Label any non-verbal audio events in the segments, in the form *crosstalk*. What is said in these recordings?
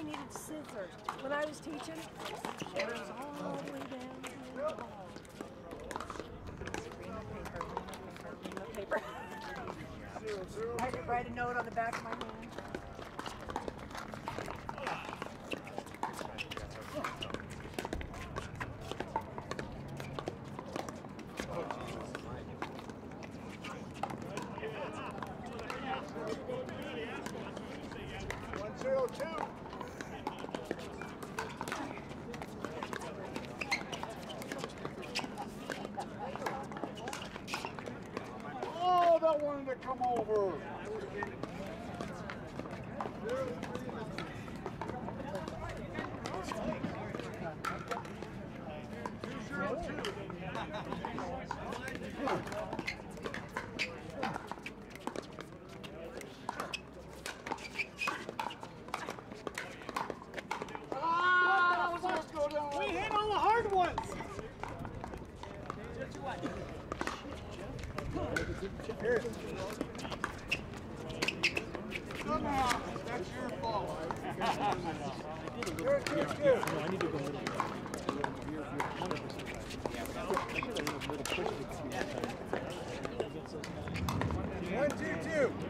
I needed scissors. When I was teaching, it was all the way down the ball. Paper, paper. *laughs* I had to write a note on the back of my hand. One zero two. Oh, that wanted to come over. Two zero two. Ah, let's go down. We hit all the hard ones. Come on, that's your fault. Good, good, good. I need to go a little. You're, you're 100%. One, two, two.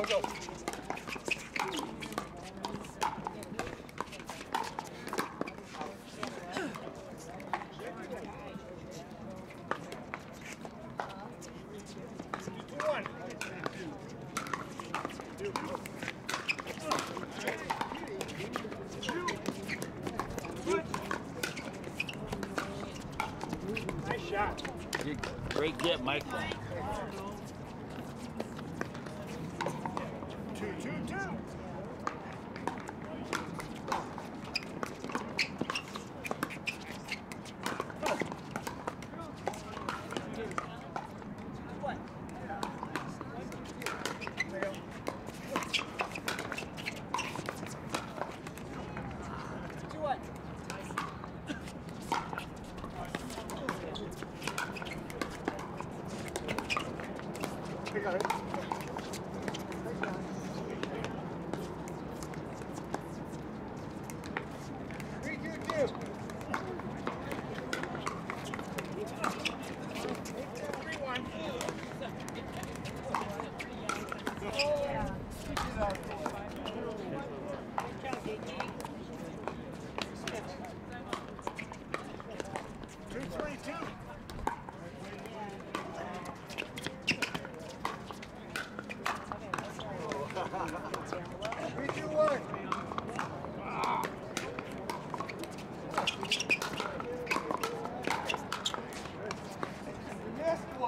Go, go. Great get, Mike. Two, two, two. Got it.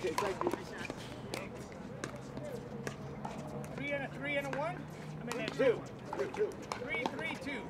Three and a three and a one? I mean, two. Two. Three, three, two.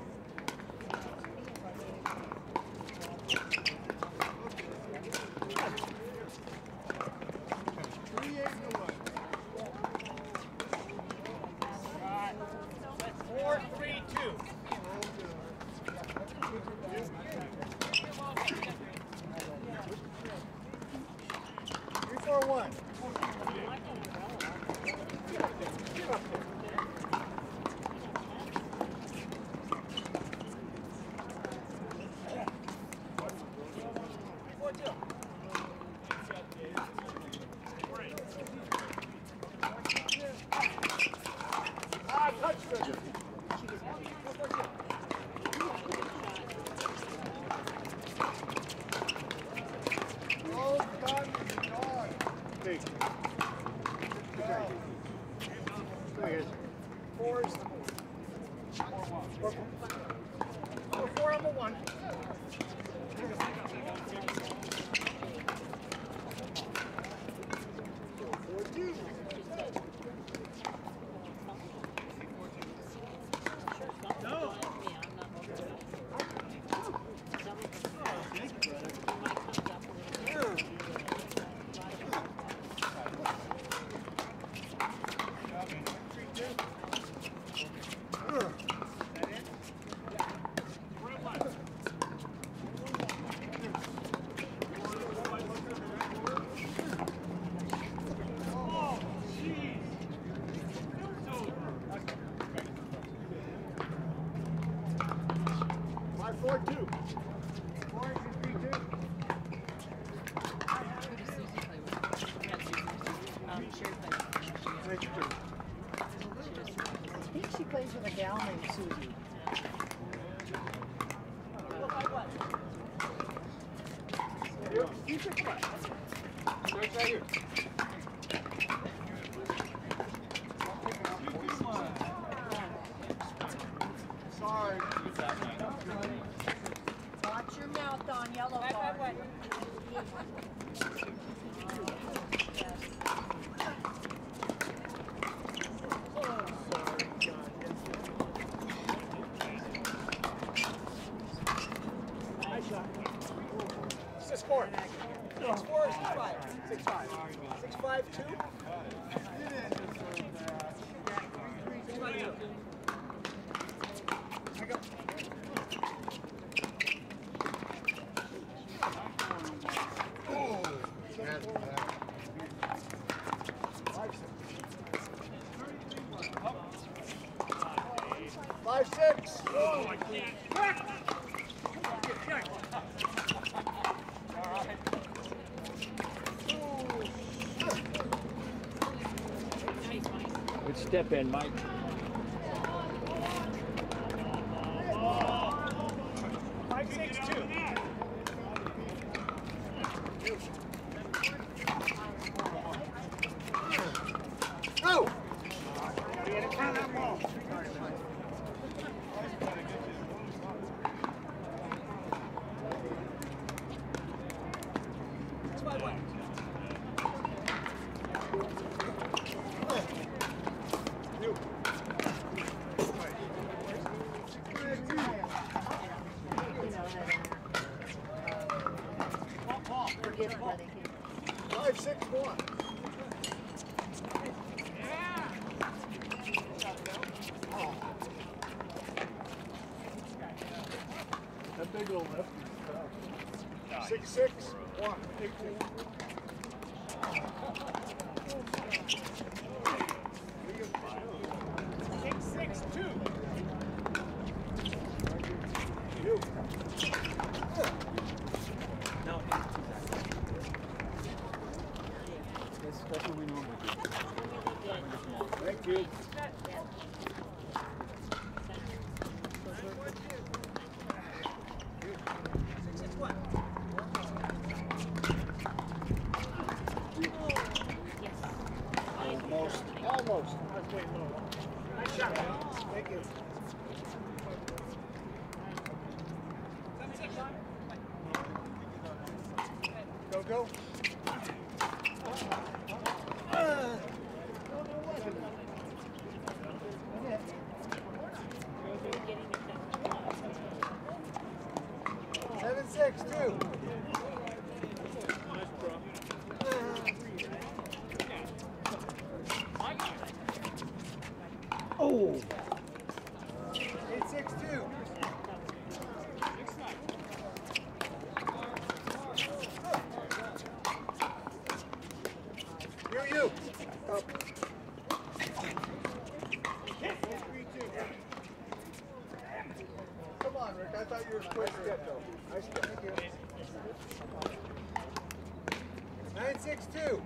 gal named Susie. Ethan, come on. Search right here. Yellow. Bye, bye, five. Six five two. Six five two. I got. step in, Mike. get it while they can. Five, six, one. Yeah. Oh. That big old lefty is tough. Nice. Six, six, one, eight, four. You. Up. Come on, Rick. I thought you were quick step though. Nice step. Thank you. Nine, six, two.